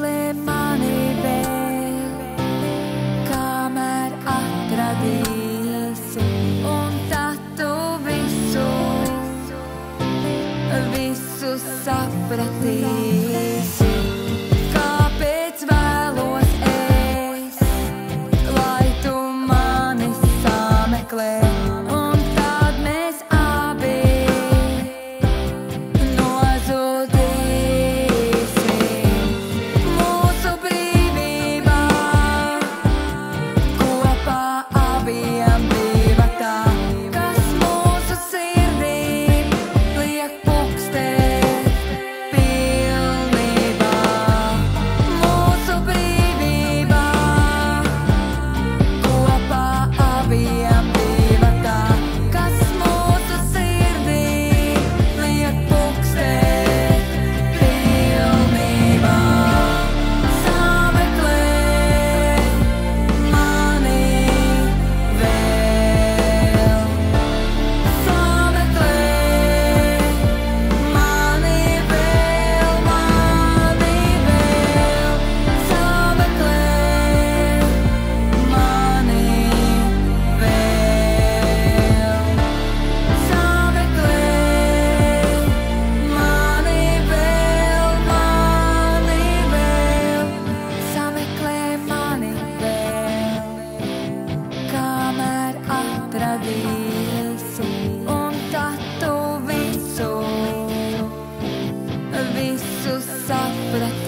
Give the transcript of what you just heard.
meklē mani vēl, kamēr atradīsi, un tad tu visu, visu sapratīsi. isso só pra.